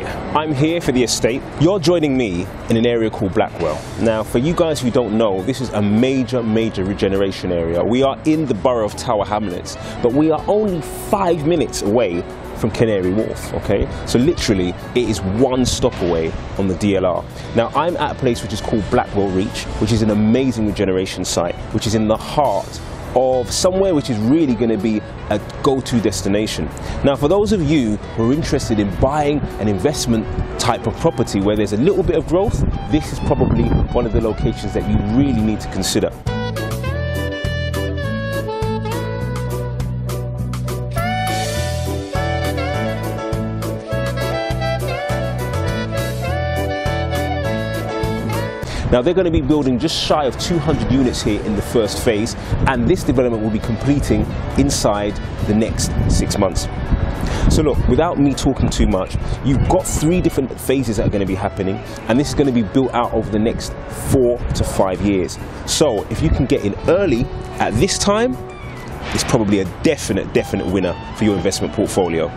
I'm here for the estate. You're joining me in an area called Blackwall. Now, for you guys who don't know, this is a major, major regeneration area. We are in the borough of Tower Hamlets, but we are only five minutes away from Canary Wharf, okay? So literally, it is one stop away on the DLR. Now, I'm at a place which is called Blackwall Reach, which is an amazing regeneration site, which is in the heart of somewhere which is really going to be a go-to destination. Now, for those of you who are interested in buying an investment type of property where there's a little bit of growth, this is probably one of the locations that you really need to consider. Now they're going to be building just shy of 200 units here in the first phase and this development will be completing inside the next six months. So look, without me talking too much, you've got three different phases that are going to be happening and this is going to be built out over the next four to five years. So if you can get in early at this time, it's probably a definite, definite winner for your investment portfolio.